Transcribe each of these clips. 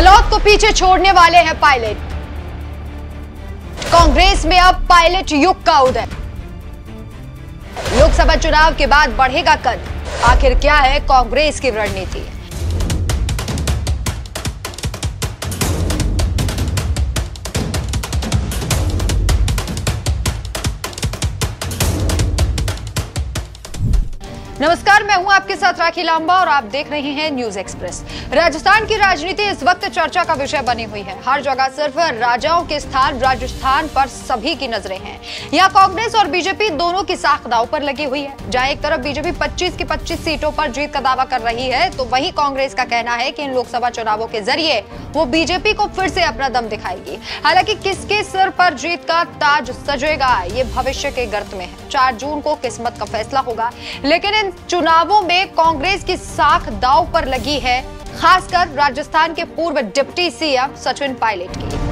गहलोत को पीछे छोड़ने वाले हैं पायलट। कांग्रेस में अब पायलट युग का उदय। लोकसभा चुनाव के बाद बढ़ेगा कद। आखिर क्या है कांग्रेस की रणनीति? नमस्कार, मैं हूँ आपके साथ राखी लांबा और आप देख रहे हैं न्यूज़ एक्सप्रेस। राजस्थान की राजनीति इस वक्त चर्चा का विषय बनी हुई है। हर जगह सिर्फ़ राजाओं के स्थान, राजस्थान पर सभी की नज़रें हैं। यहाँ कांग्रेस और बीजेपी दोनों की साख दाव पर लगी हुई है। जहाँ एक तरफ़ बीजेपी 25 की 25 सीटों पर जीत का दावा कर रही है तो वही कांग्रेस का कहना है की इन लोकसभा चुनावों के ज़रिए वो बीजेपी को फिर से अपना दम दिखाएगी। हालाँकि किसके सिर पर जीत का ताज सजेगा, ये भविष्य के गर्त में है। चार जून को किस्मत का फैसला होगा, लेकिन इन चुनावों में कांग्रेस की साख दाव पर लगी है, खासकर राजस्थान के पूर्व डिप्टी सीएम सचिन पायलट की।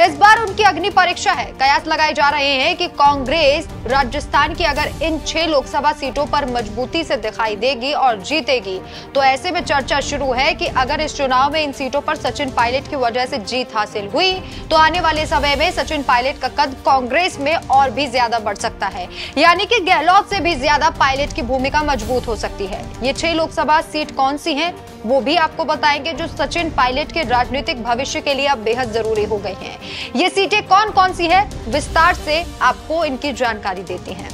इस बार उनकी अग्नि परीक्षा है। कयास लगाए जा रहे हैं कि कांग्रेस राजस्थान की अगर इन छह लोकसभा सीटों पर मजबूती से दिखाई देगी और जीतेगी तो ऐसे में चर्चा शुरू है कि अगर इस चुनाव में इन सीटों पर सचिन पायलट की वजह से जीत हासिल हुई तो आने वाले समय में सचिन पायलट का कद कांग्रेस में और भी ज़्यादा बढ़ सकता है। यानी कि गहलोत से भी ज़्यादा पायलट की भूमिका मज़बूत हो सकती है। ये छह लोकसभा सीट कौन सी है? वो भी आपको बताएँगे जो सचिन पायलट के राजनीतिक भविष्य के लिए अब बेहद ज़रूरी हो गई हैं। ये सीटें कौन कौन सी है विस्तार से आपको इनकी जानकारी देते हैं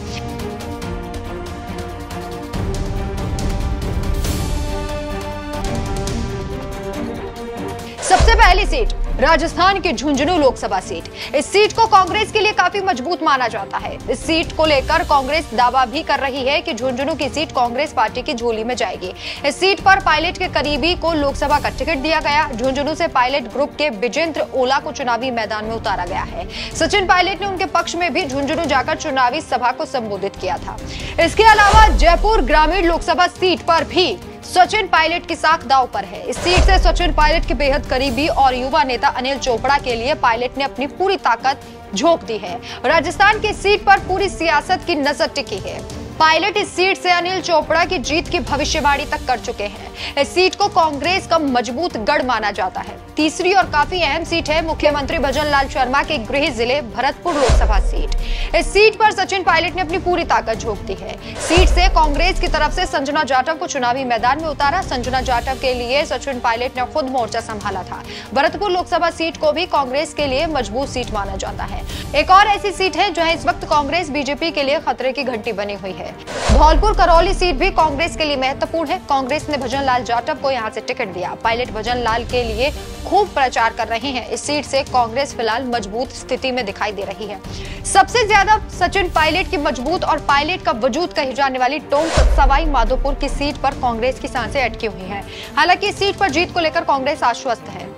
सबसे पहली सीट राजस्थान के झुंझुनू लोकसभा सीट। इस सीट को कांग्रेस के लिए काफ़ी मज़बूत माना जाता है। इस सीट को लेकर कांग्रेस दावा भी कर रही है कि झुंझुनू की सीट कांग्रेस पार्टी की झोली में जाएगी। इस सीट पर पायलट के करीबी को लोकसभा का टिकट दिया गया। झुंझुनू से पायलट ग्रुप के विजेंद्र ओला को चुनावी मैदान में उतारा गया है। सचिन पायलट ने उनके पक्ष में भी झुंझुनू जाकर चुनावी सभा को संबोधित किया था। इसके अलावा जयपुर ग्रामीण लोकसभा सीट पर भी सचिन पायलट की साख दाव पर है। इस सीट से सचिन पायलट के बेहद करीबी और युवा नेता अनिल चोपड़ा के लिए पायलट ने अपनी पूरी ताकत झोंक दी है। राजस्थान की सीट पर पूरी सियासत की नज़र टिकी है। पायलट इस सीट से अनिल चोपड़ा की जीत की भविष्यवाणी तक कर चुके हैं। इस सीट को कांग्रेस का मज़बूत गढ़ माना जाता है। तीसरी और काफ़ी अहम सीट है मुख्यमंत्री भजन लाल शर्मा के गृह ज़िले भरतपुर लोकसभा सीट। इस सीट पर सचिन पायलट ने अपनी पूरी ताकत झोंक दी है। सीट से कांग्रेस की तरफ़ से संजना जाटव को चुनावी मैदान में उतारा। संजना जाटव के लिए सचिन पायलट ने खुद मोर्चा संभाला था। भरतपुर लोकसभा सीट को भी कांग्रेस के लिए मज़बूत सीट माना जाता है। एक और ऐसी सीट है जहाँ इस वक्त कांग्रेस बीजेपी के लिए खतरे की घंटी बनी हुई है। धौलपुर करौली सीट भी कांग्रेस के लिए महत्वपूर्ण है। कांग्रेस ने भजन लाल जाटव को यहाँ से टिकट दिया। पायलट भजन लाल के लिए खूब प्रचार कर रहे हैं। इस सीट से कांग्रेस फ़िलहाल मज़बूत स्थिति में दिखाई दे रही है। सबसे ज़्यादा सचिन पायलट की मज़बूत और पायलट का वजूद कही जाने वाली टोंक सवाई माधोपुर की सीट पर कांग्रेस की साँसें अटकी हुई है। हालाँकि इस सीट पर जीत को लेकर कांग्रेस आश्वस्त है।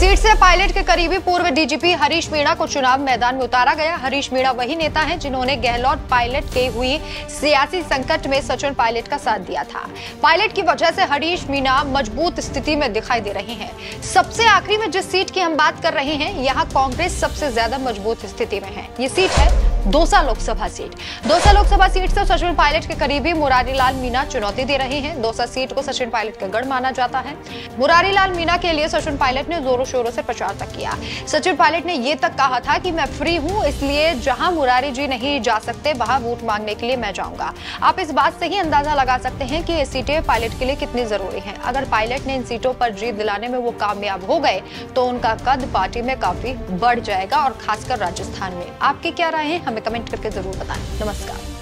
सीट से पायलट के करीबी पूर्व डीजीपी हरीश मीणा को चुनाव मैदान में उतारा गया। हरीश मीणा वही नेता हैं जिन्होंने गहलोत पायलट के हुई सियासी संकट में सचिन पायलट का साथ दिया था। पायलट की वजह से हरीश मीणा मज़बूत स्थिति में दिखाई दे रहे हैं। सबसे आखिरी में जिस सीट की हम बात कर रहे हैं, यहाँ कांग्रेस सबसे ज़्यादा मज़बूत स्थिति में है। ये सीट है दौसा लोकसभा सीट। दौसा लोकसभा सीट से सचिन पायलट के करीबी मुरारी लाल मीणा चुनौती दे रहे हैं। दौसा सीट को सचिन पायलट का गढ़ माना जाता है। मुरारी लाल मीणा के लिए सचिन पायलट ने जोरों शोरों से प्रचार तक किया। सचिन पायलट ने ये तक कहा था कि मैं फ्री हूँ, इसलिए जहाँ मुरारी जी नहीं जा सकते, वहाँ वोट मांगने के लिए मैं जाऊँगा। आप इस बात से ही अंदाज़ा लगा सकते हैं कि ये सीटें पायलट के लिए कितनी ज़रूरी हैं। अगर पायलट ने इन सीटों पर जीत दिलाने में वो कामयाब हो गए तो उनका कद पार्टी में काफ़ी बढ़ जाएगा और खासकर राजस्थान में। आपकी क्या राय है? हमें कमेंट करके ज़रूर बताएँ। नमस्कार।